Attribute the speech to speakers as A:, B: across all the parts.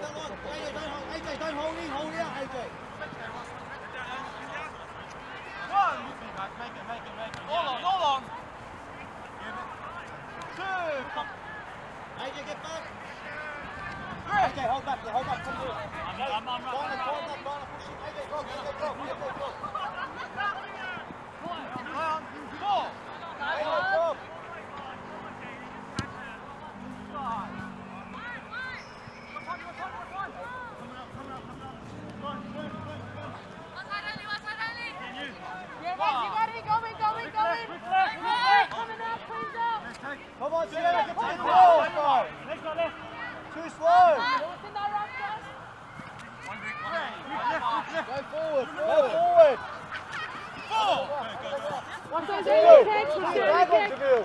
A: that one. AJ, don't hold, AJ, don't hold in, hold it out, AJ.
B: One. Make it, make it, make it. All on, all on. Two.
A: AJ, get back. AJ, hold back, hold back, come through.
B: I'm, I'm, I'm,
A: Corner, corner, corner, push it. AJ, go, AJ, go, AJ, go.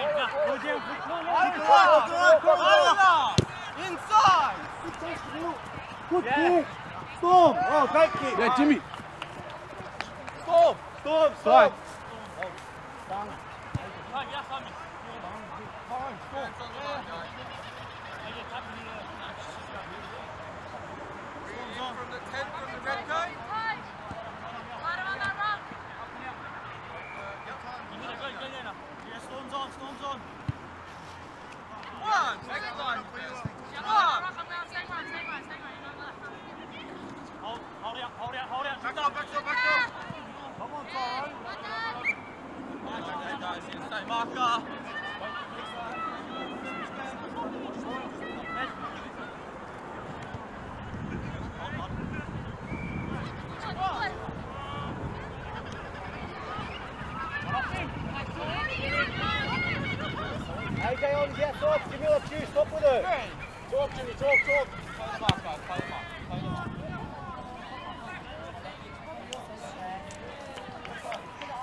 B: One, four.
A: AJ, go. Come on, Sienna, get to the goal. Too slow. Go forward, go forward.
B: Four.
A: Jamil, grab on Jamil.
B: Inside.
A: Good kick. Storm. Oh, great kick.
C: Yeah, Jimmy.
A: Storm. Storm, storm.
B: From the 10 Back up, back up, back up.
A: Come on, Tyrone.
B: Inside marker.
A: AJ on, yes, off. Jamil, up to you. Stop with it. Talk, Jimmy, talk, talk.
B: Play the mark, guys, play the mark, play the mark.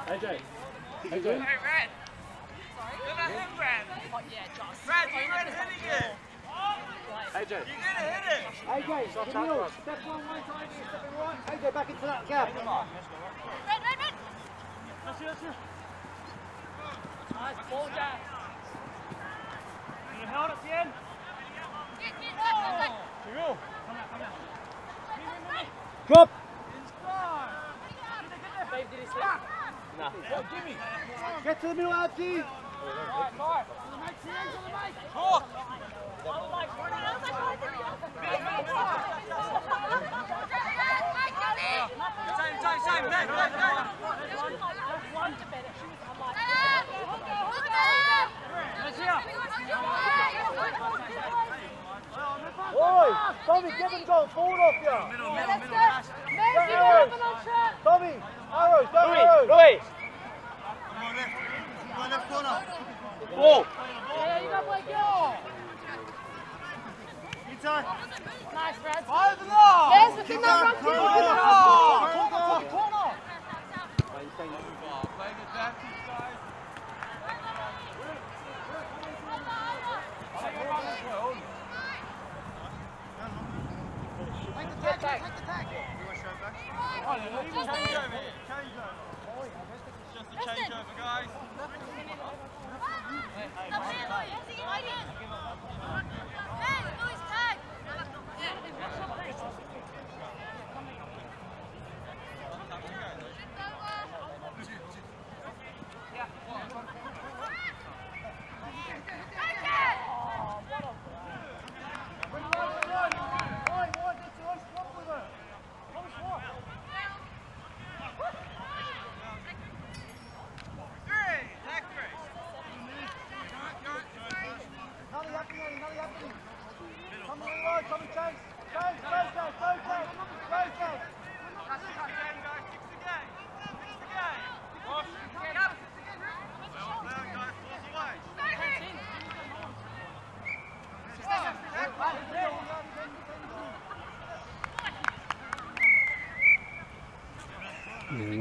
C: AJ. AJ.
B: Hey, Red. Look at him, Red. Red, you Red hitting it.
C: AJ.
B: You're gonna hit it.
A: AJ, Jamil, step one way side, step in right. AJ, back into that gap.
B: Let's see, let's see.
D: Nice ball, Jack.
B: You held at the end. Get, get, right, right, right.
A: Come out, Jamil.
B: Drop.
A: Drop.
D: Dave, did he slip?
A: Go, Jimmy. Get to the middle, Archie.
D: Right, Mark.
B: Talk. Same, same, same. Back, back, back. Let's hear.
A: Tommy, get them going forward off you.
B: Middle, middle, middle. Dash.
A: Tommy, arrows, go
C: Louis,
A: arrows.
C: Louis.
B: Come left. Come left corner.
C: Ball.
D: Yeah, you got play goal.
B: Inside.
D: Nice, Red.
B: Five and long.
D: Yes, the thing that runs
B: Corner,
D: through.
B: corner, corner, corner, corner. Playing it back, these guys.
D: Get back.
B: Oh, yeah, leave the change over here. Change over. It's just a change over, guys. Three.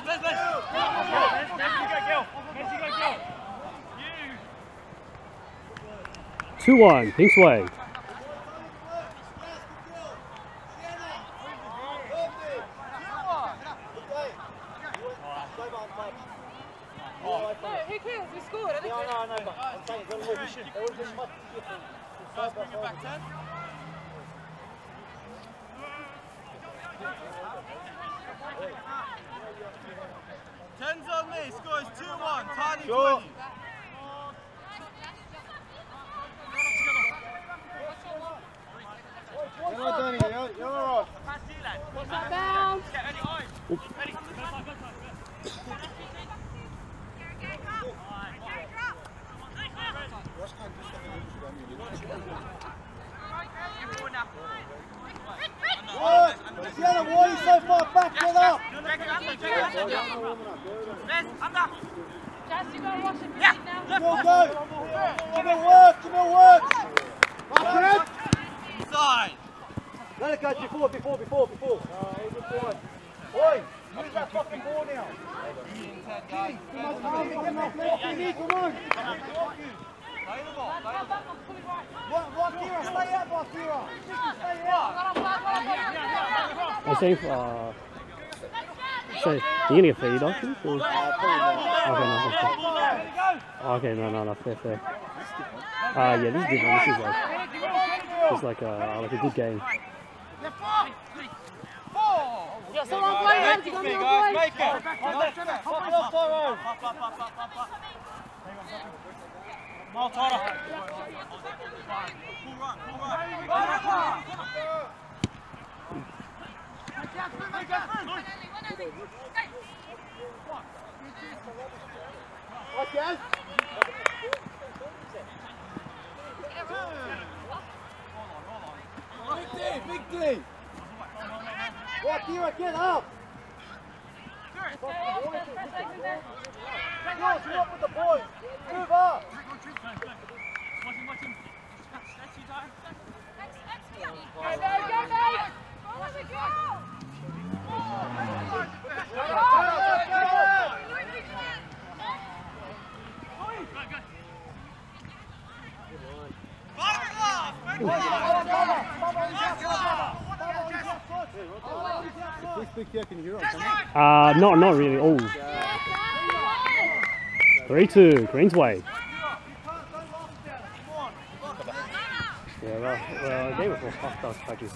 C: no.
B: I'm I'm just confused. Do we pick up something back in? That's not so no. Ten's on me.
A: Be ready, be ready. Come, use, use short. Loose, overs, overs.
C: One, one, one. Let's, let's, let's.
E: Two one. Pink's way.
D: No, who cares? We scored. I think
A: Yeah, I know, I know, but I'm saying, it's a little bit- it was just much different.
B: Guys, bring it back, ten. Ten's on me. Score is 2-1. Tiny
A: Sure.
B: 20.
A: You're not doing it, you're, you're all right.
D: What's that bounce?
A: Good. Sienna, why are you so far back? Get up.
D: Jazz, you gotta wash it. Yeah. Now.
A: Come on, go. Give it work, give it work. Back in.
B: Side.
A: Let it go before, before, before, before. Uh, good boy. Oi, use that fucking ball now. Come on, come on, come on.
B: Play the ball. Play the ball.
A: What, what, Kira, stay out, what, Kira. Stay out.
E: I think. Uh, so you gonna get feed off this? Or? Okay, no, okay. Okay, no, no, no, fair, fair. Uh, yeah, this is different. This is like, it's like a like a good game.
D: Yeah, someone play hands. You got me on
B: Make
D: play.
B: it.
A: Hop off, Tyrone.
B: Up. More tighter. Full run, full run.
A: Right, Jazz. Big D, big D. Right, Kira, get up. George, you're up with the boys. Move up.
D: Go, go, go, go.
A: Please speak here, can you hear us?
E: Uh, not not really. Oh, three two. Greens way. Yeah, well, well, the day before fucked us practice.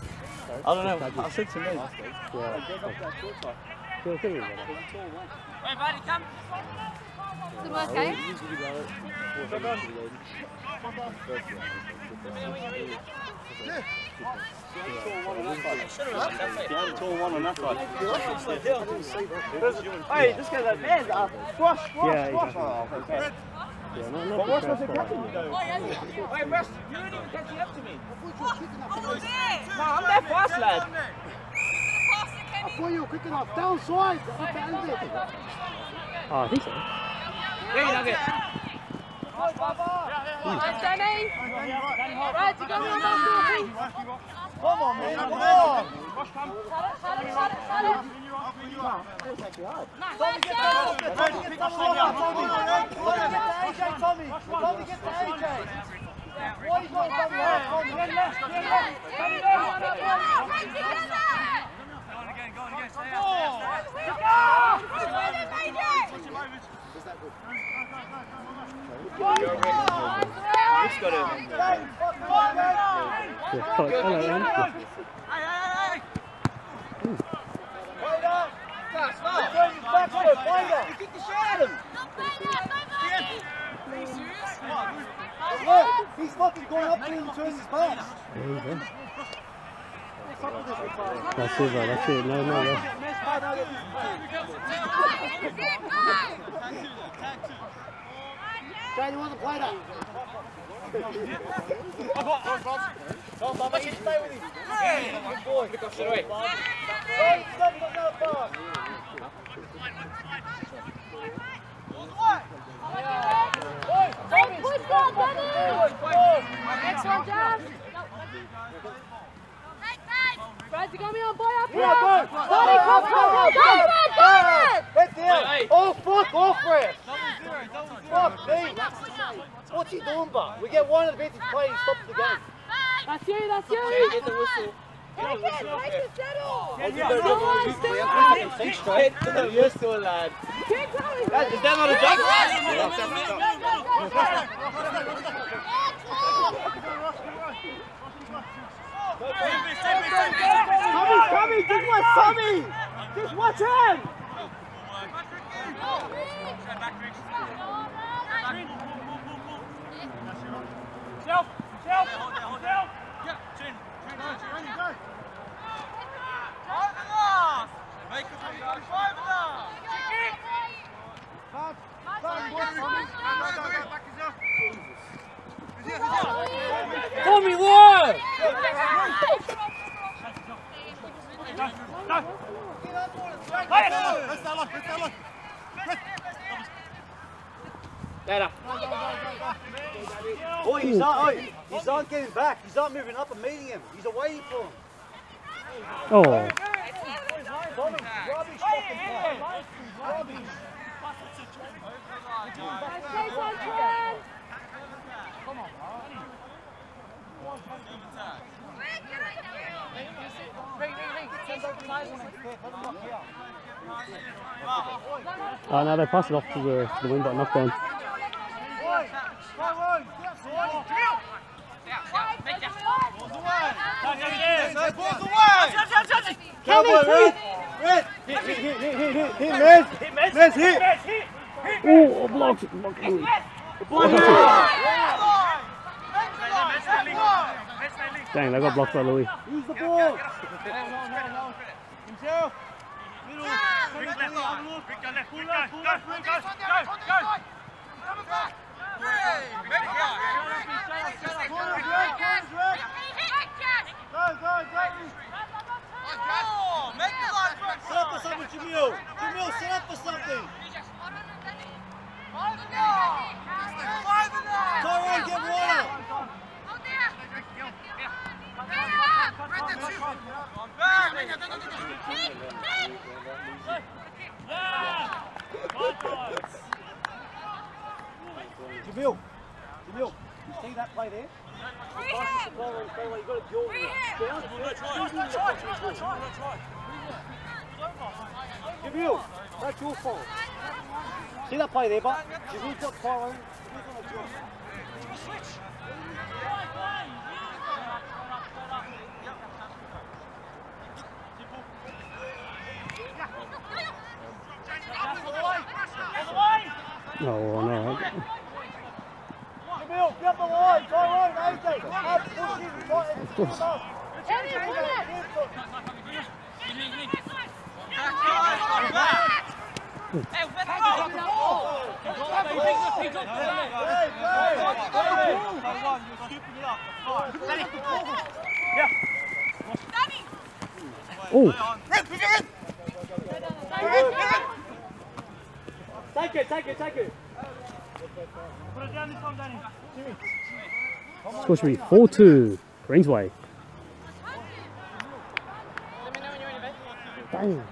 C: I don't know. I said to me.
E: Yeah. Feel thinking about that.
C: Hey, buddy, come.
D: Is it okay?
C: Hey, this guy's like, man, uh, squash, squash,
E: Yeah,
C: squash.
E: Exactly.
C: Oh, okay.
E: Yeah, not, not
C: But what's
E: the
C: with the
E: best
C: catching
E: one.
C: though? Hey, Russ, you didn't even catch up to me. No, I'm that fast, lad.
A: I thought you were quick enough. Downside. Up the end of it.
E: Oh, I think so.
C: There you nugget.
D: Right, Danny. Right, you.
A: Come on. Come on. Tommy, the get to AJ, to. Why you got Tommy? Tommy, get left, left. Tommy, go.
D: Right together.
B: Going again, going again. Stay out, stay out, stay out.
C: It's got it.
A: Hey, fucking on, man.
E: Yeah, hello, hello, Ian. Yeah.
B: Hey, hey, hey.
A: Wait up. Turn his back to it. Find her.
C: Kick the shit out of him.
A: He's fucking going up to him and turns his back.
E: There you go. That's it, bro. That's it. No, no, no.
A: Jane, you want to play that? Come on, Bubba, you stay with him. Good boy.
C: Pick up straight away.
A: Hey, stop, stop, no, pass.
D: Hey, push ball, Danny! Next one, Jam. Brad's got me on boy up here.
A: Yeah, go.
D: Sonny, come, come, come, go, go, Brad!
A: Head down.
C: Hey.
A: Oh, fuck off, ref. Fuck me. What's he doing, but We get one advantage play, he stops the game.
D: That's you, that's you.
C: Hey, get the whistle.
D: Take it, take it, settle.
A: Yeah,
D: Come on, stay on.
C: Hey, You're still a lad.
D: Keep going.
C: Is that not a jump?
A: Tommy's coming, just watch Tommy. Just watch him.
B: Self, self, self. Yeah, chin, chin, chin, chin. Five and last. Make it three, five and last.
C: Tommy, what? Better.
A: Oh, he's not, oh, he's not getting back. He's not moving up and meeting him. He's away for him.
E: Oh,
A: Tommy, rubbish fucking play. Rubbish.
D: Chase on Trent.
E: Ah, oh no, they passed it off to the, to the wing, but knocked on.
A: Cowboy, red, red. Hit, hit, hit, hit, hit, hit, hit, Mez. Mez, hit.
E: Blocked. blocked. Dang, they got blocked by Louis.
A: Use the ball.
B: Himself. Middle. Quick left arm. Quick go left. Quick go. Go, go, go, go, go.
A: Set up for something, Jamil. Jamil, set up for something. Tyrone, get water. Jamil, Jamil, you see that play there? Pass the ball on fairway, you got to jaw Jamil, that's your fault. See that play there, but Jamil's got Tyrone. Jamil's on a jaw.
E: Oh, no.
A: Jamil, get the line, Tyrone, AJ, up, push him, try and
E: Of course.
D: Eddie, pull it.
E: Oh,
A: Take it, take it, take it.
B: Put it down this one, Danny.
E: Score should be 4 2. Greensway. Dang.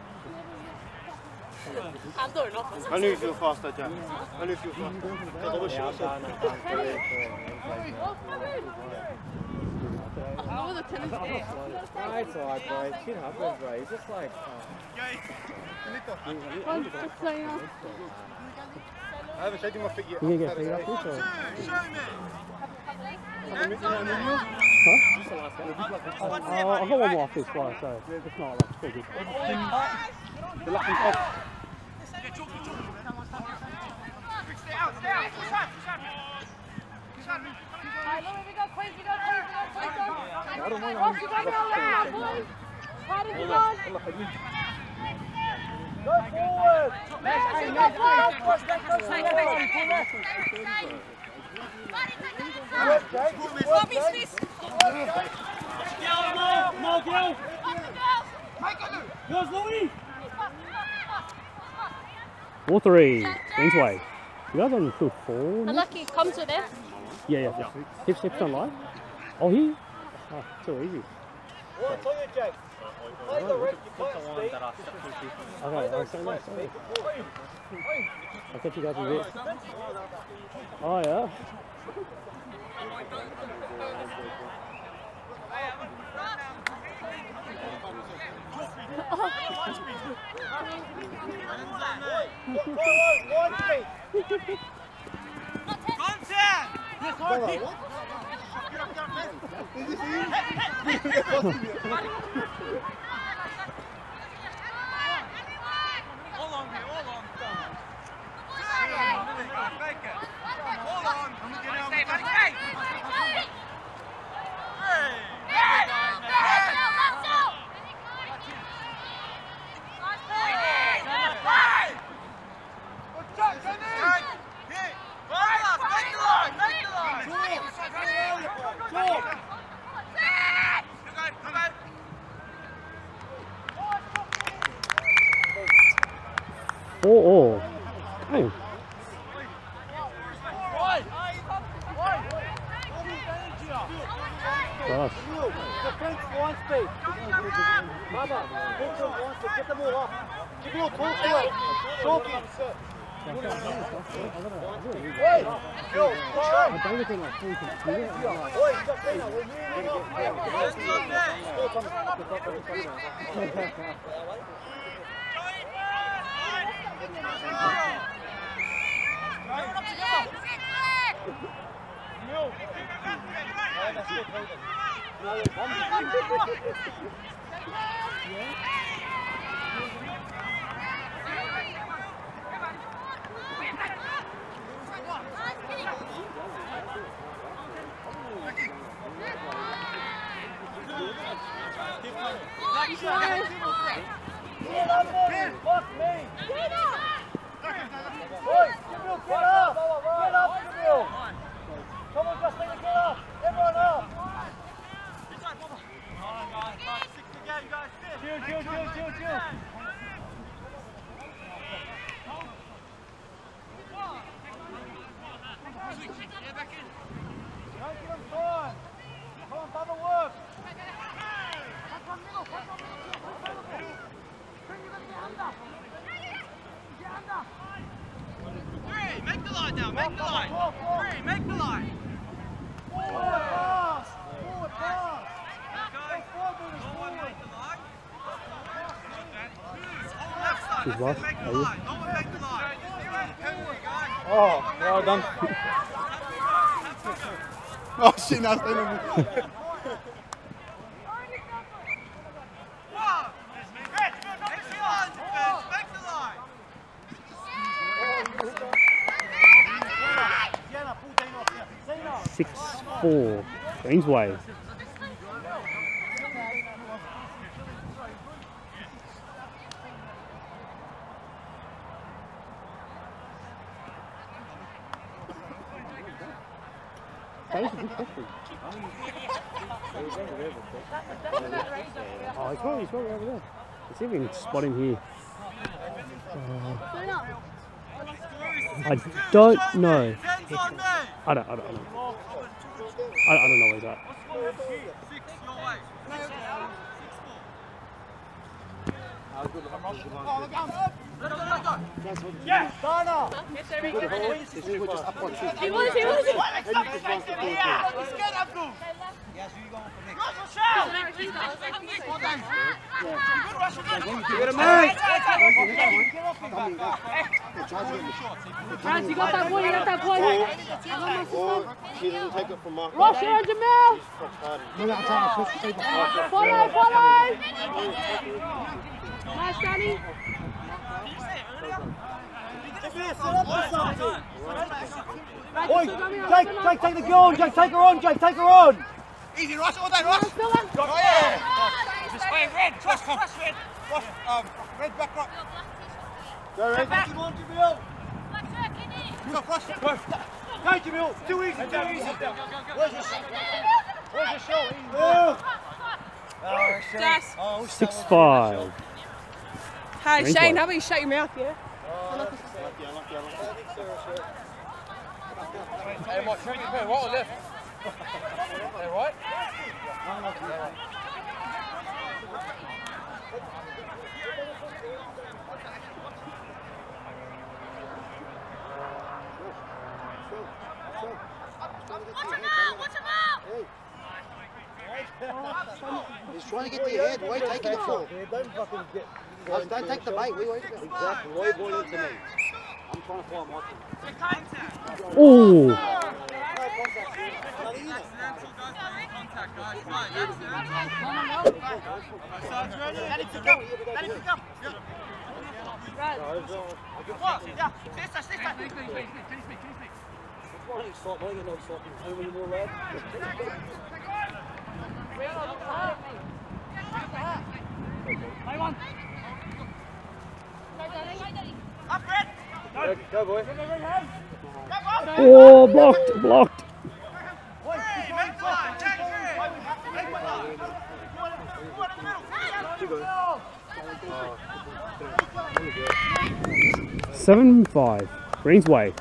A: I knew you were faster, Jack. I knew you were faster. Because I wish you were
D: Oh, the tennis game.
C: It's alright, bro. Shit happens, bro. It's just like.
D: Oh, just playing off.
A: I haven't showed you my feet yet.
E: You gonna get paid off this or? Oh, I've got one more off this fly, so it's not like it's good.
A: The lacking off.
D: Alright, Louis, we got
A: Go forward.
C: Hey, mate, hey, watch that close to the left, buddy, pull left.
A: Good, Jake. Good work, Jake.
B: Come on, girl. Yours, Louis.
E: Four three. Queensway. You guys on field four? now?
D: Unlucky, come to there.
E: Yeah, yeah. yeah. Hips, hips on live. Oh, he. Oh, so easy.
A: Well, I tell you. Play the rest, you can't speed.
E: Okay, I'll say that. Sorry. I'll catch you guys a bit. Oh, yeah.
A: Go on, line speed.
B: Content. Hold on, here, hold on. Make it. Hold on. Get out, get out. Hey.
E: Four all. Hey. Gosh.
A: Defense, line speed. Mother, defense, line speed. Get them all up. Keep it all talk to it. Talk it. Hey, yo,
E: I don't think like three can do it.
A: Oi, stop there now. We're moving up. Get up, boy. Fuck me. Oi, Jabril, get up. Get up, Jabril. Come on, Justina, get up. Everyone up. Chill, chill, chill, chill, chill. Don't give them time. Come on, Bubba, work.
B: Make the line now, make the line. Three, make the line.
A: Forward pass. Forward pass.
B: Okay.
A: Forward, movers,
B: No one
A: forward.
B: make the line. Whole left side.
E: She's lost. Are you?
B: line. No one make the line.
F: Oh, well done. oh shit, now stay on me.
B: One. Make the line, defense. Make the line.
A: Sienna, pull Dana off here. Sienna.
E: Six four. Queensway. That is a good question. Oh, he's probably, he's probably over there. Let's see if we can spot him here. Uh, I don't know.
B: Ten's on me.
E: I don't, I don't, I don't know. I, I don't know where he's at.
B: Your way.
A: Yeah, Dana.
D: He was, he was. Raj, you got that boy, you got that boy. I got my sister.
F: She doesn't take it from Mark.
D: Ross, you're on Jamel. Follow, follow. Nice, Danny.
A: Oi, Jake, Jake, take the girl on, Jake, take her on, Jake, take her on.
B: Easy, Ross. All day, Ross.
D: Still on.
B: This way, red. Ross, come. Ross, um, red back right.
A: Go, Ray. Come on, Jamil. Go, Jamil. Too easy, too easy. Where's your shot? Where's your shot? Oh,
D: Jess.
A: oh,
E: Six five.
D: Hey, Shane, how about you shut your mouth, yeah?
B: Hey, Mike, turn your pen, right or left? Hey, right?
G: He's trying to get the head. Why are taking it for?
A: Yeah, don't fucking get.
G: Don't take the bait. We wait.
A: Exactly. Why are you ball into me?
E: Ooh.
A: Why don't Go, boy.
E: Oh, blocked, blocked. Seven five. Greens way.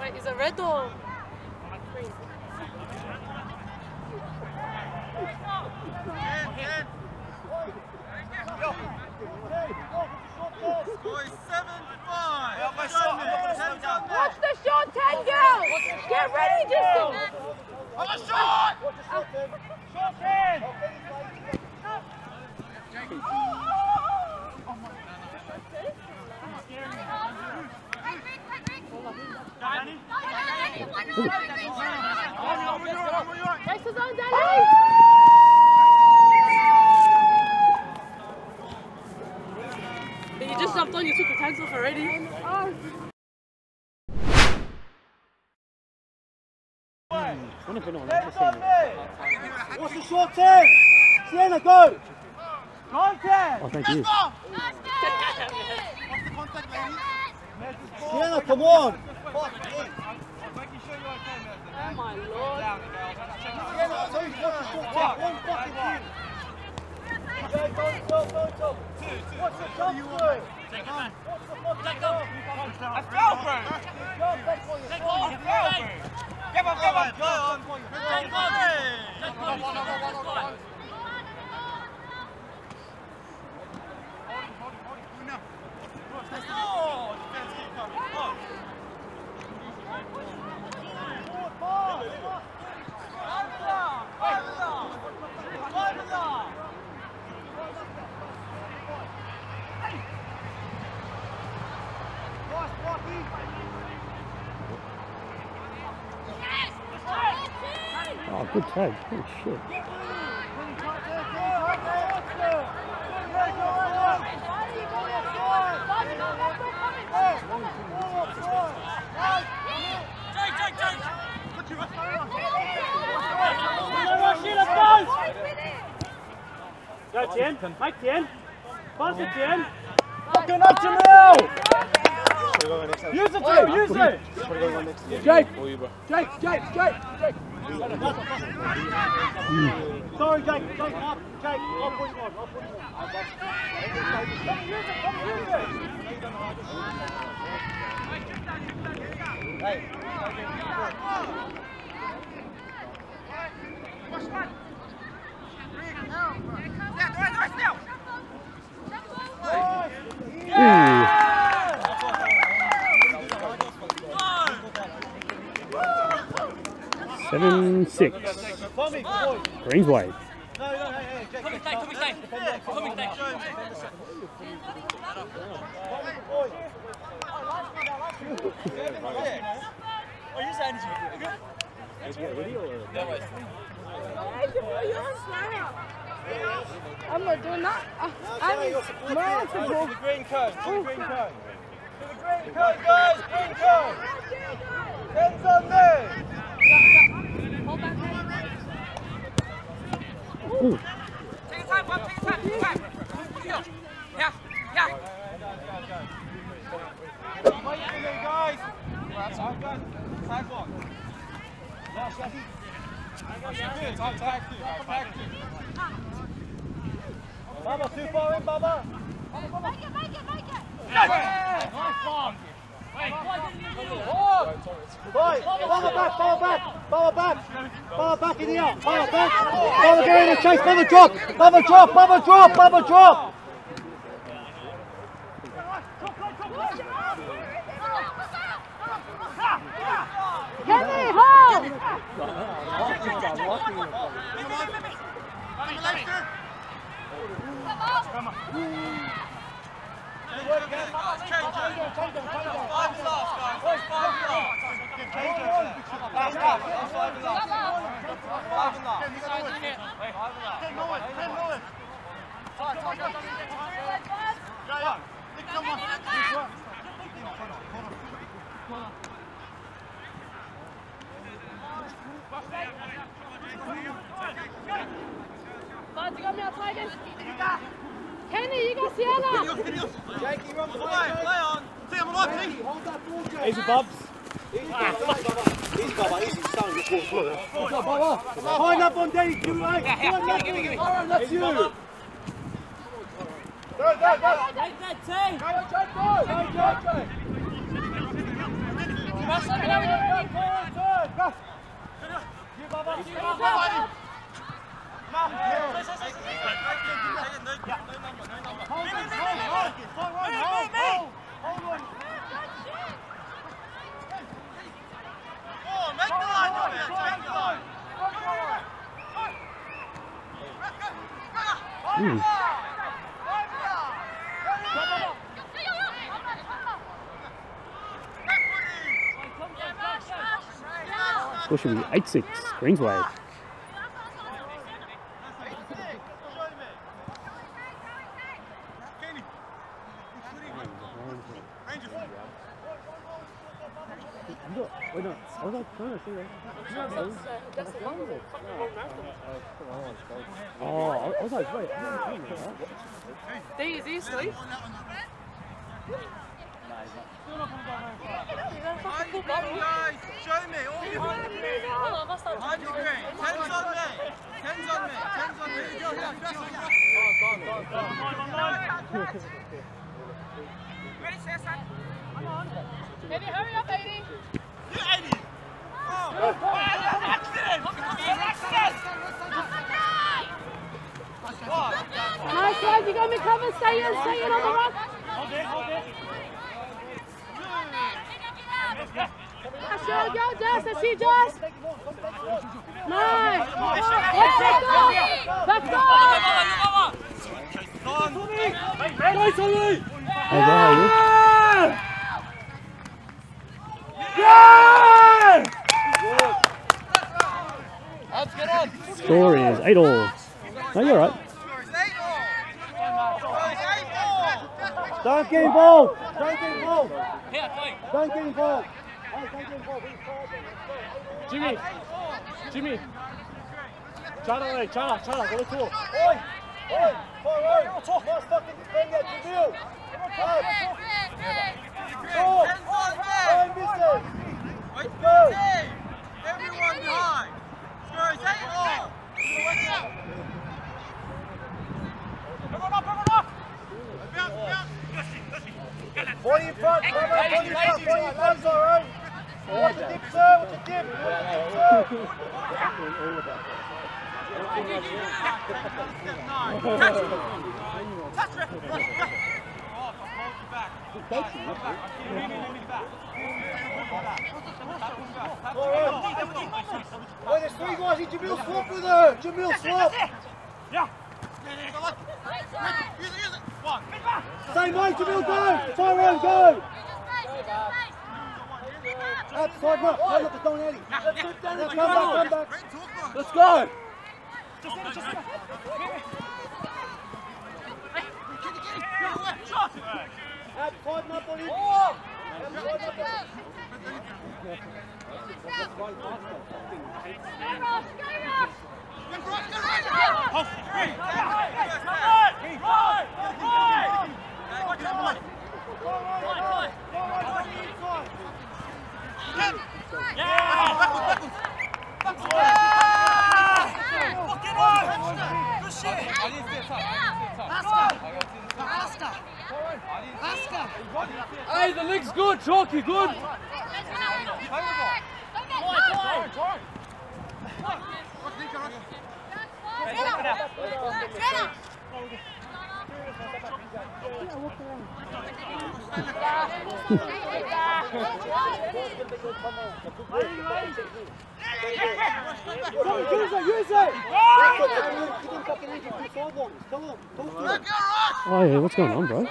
D: Wait, is it red or green? Watch the short 10 girl! Get ready, Justin! Next is on Danny! You just jumped on, you took the tags off already.
A: What's the short ten? Sienna, go! Contact!
E: Oh, thank you.
A: Sienna, come on!
D: Oh my lord.
A: Sienna, two, what's the short ten? One! Okay, go on top, go on top. What's the jump through? What's fucking
B: Oh, defense keep coming. Oh.
E: Oh, good tag. Oh, shit.
C: Go, Tien. Make Tien. Pass it, Tien.
A: Fucking up, Jamil!
C: Use it. Use it.
A: Jake! Jake, Jake, Jake, Jake! Sorry, Jake, Jake, up, Jake, I'll put him on, I'll put him on. Come and use it, come and use it! Hey,
E: Ooh. Seven six.
A: Tommy, boy.
E: Greens way.
A: No, no, hey, hey, Jake, Jake, stop. Tommy, boy.
D: Hey, on Snap. I'm not doing that. I'm
B: green cone, to the green the green guys, green. Hands on me.
D: Hold back.
E: Ooh.
C: Take your time, Bob. Take your time. Take your time. Yeah. Yeah. Yeah.
B: Okay, guys. I've got tag one. Good, I'll tag you. I'll tag you.
A: Baba, too far in, Baba. Baba back, Baba back, Baba back, Baba back in the air, Baba back, Baba get in the chase, Baba drop, Baba drop, Baba drop, Baba drop.
D: Kenny, hold! Bud, you got me outside again? Kenny, you got Sienna!
A: Jakey, run
B: Play, play on. See him alive, see.
A: Hold that ball, Jake.
F: Easy, Bubs.
A: Easy, Baba. Easy, Baba. Easy, sound your ball. What's up, Baba? Find up on Denny, give it right. Find up on him. All right, that's you.
E: Ooh. Score should be 8-6. Greensway. Oh, I was like, wait, I haven't seen
D: these.
B: Guys, show me. All behind the green. Behind the green. Tens on me. Tens on me. Tens on me.
C: Ready, Cesar?
D: Kenny, hurry up, 80.
B: You 80. Oh.
D: Nice one, you got me covered. Stay in, stay in on the rock. That's your go, Jess. That's you, Jess. Nice. Let's back up. Back up.
E: Oh, wow, Score is 8 all. No, you're right.
A: Don't get involved. Don't get involved. Don't get involved.
F: Jimmy. Jimmy. Chana, hey, Chana, Chana, go to two.
A: Oi! Oi! Oi! Oi! Nice fucking defender, Jamil. Go! Go, missus.
B: Let's go. Everyone behind. Scores eight all.
A: Body in front, brother. Body in front. Body in front, alright. Watch the there's three guys in Jamil. Swap with her. Jamil, swap. Same way, Jamil, go. Go. Up, sword up, sword up, it's on Eddie. Let's get down, let's come back, come back.
F: Let's go. Just in, just in. Up, sword
A: up on him.
G: Oh! Right, right, right do forward ones. Come on, talk to him.
E: Oh yeah, what's going on, bro?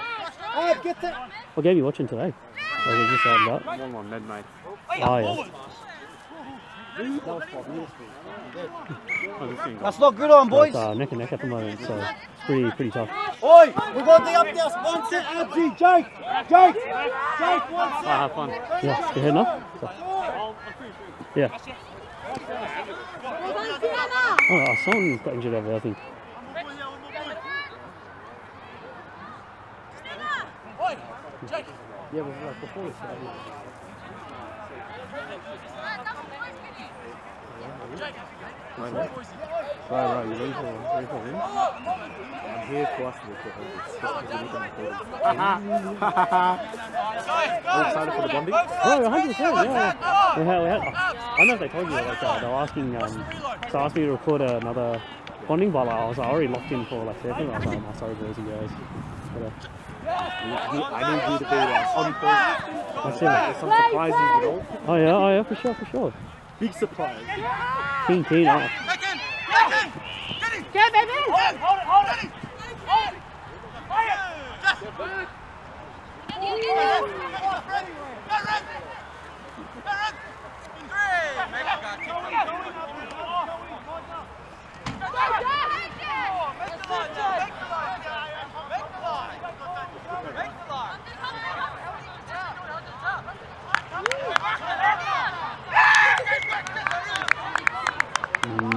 A: Ed, get that!
E: What game are you watching today? Or is just out of that?
F: One on midnight.
E: Oh yeah.
F: This thing
A: That's not good on, boys!
E: It's uh, neck and neck at the moment, so it's pretty pretty tough.
A: Oi, we got the up there, one set, Abdi, Jake! Jake! Jake, one
F: Ah,
A: set!
F: have fun.
E: Yeah, you heading up? So, yeah. Oh, someone got injured over there, I think. Yeah, but like before this, I think.
F: Right, right, you ready for, ready for him? I'm here to ask you for I'm excited for the bonding.
E: Oh, 100 percent, yeah. We had, we had, I don't know if they told you, like uh, they were asking, um, so asked me to record another bonding, but like, I was already locked in for like Fairfield. I was like, oh, sorry boys and girls. But, uh,
F: I need you to be like on point.
E: that's
F: There's some surprises, you know?
E: Oh yeah, oh yeah, for sure, for sure.
F: Big surprise.
E: Keen, keen, oh.
D: Go, baby!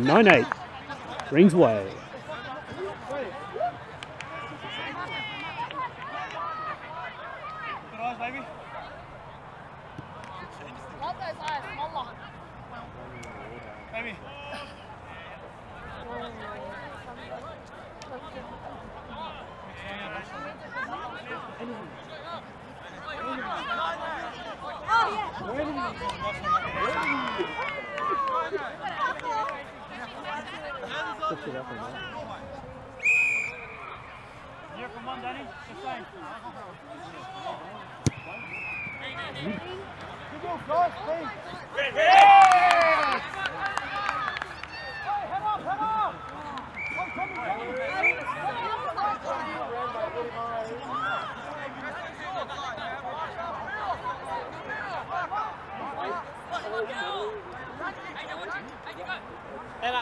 E: Nine eight. Rings way. Deixa eu tirar também.
C: Come on, Danny. Just
E: saying.
D: Good ball, guys. Please. Yes! Hey, head up, head up. I'm coming.
C: Ela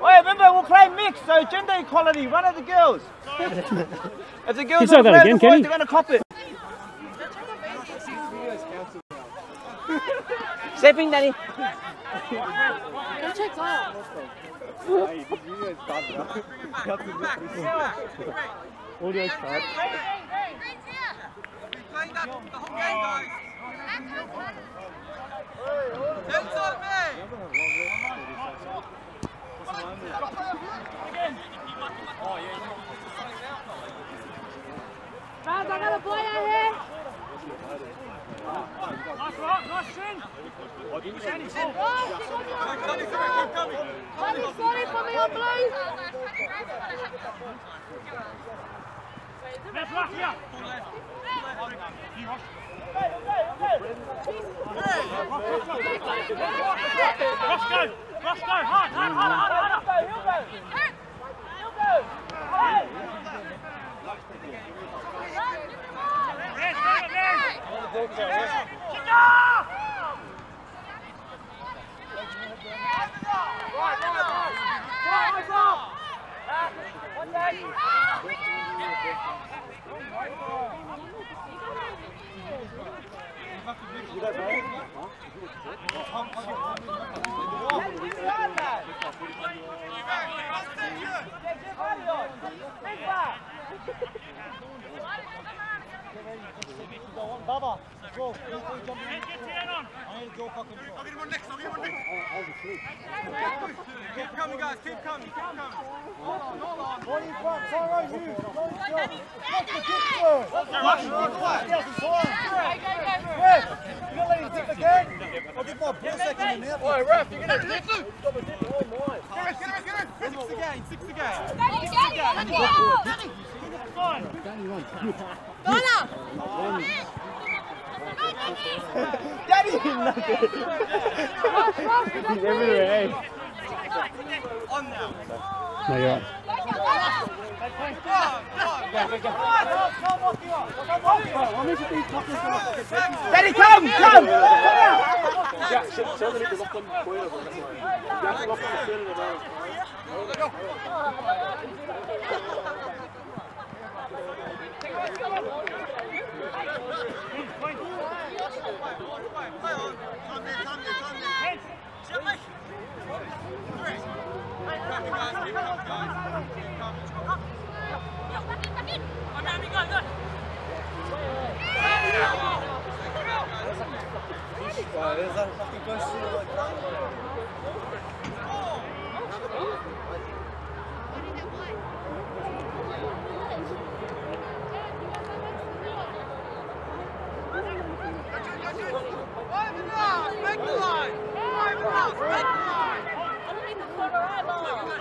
C: Wait, remember we'll play mixed, so gender equality, one of the girls. if the girls
E: You say that again,
C: the boys, they're gonna cop it. Stepping, Danny.
D: Go check out.
E: Audio start.
B: Playing that the whole game, guys. Hands on me.
D: Guys, I got a player here. Nice rock, nice string. Oh, keep
A: coming, go. Cross guard, hard. You guys? In. I need to go fucking
B: I'll get him on next, I'll get him on next. Keep coming, guys, keep coming, keep coming.
A: What are you from? Sorry, you. Don't jump. Fuck the kick first. Rush, run away. Yes, it's fine. Ref, you gonna let him tip again? I'll give my blue second in there. Oi, ref, you're gonna tip.
B: Get it, get it, get it. Six again, six again.
C: Daddy, nothing. He's everywhere, eh?
B: On now.
E: No, you're right.
C: Daddy, come, come!
B: Play on. Time there, time there, time there. Gently. Correct. Keep coming, guys, keep coming, guys. Keep coming.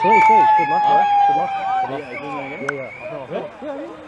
E: Sweet, sweet. Good luck, bro. Good luck. Good luck. Yeah, yeah.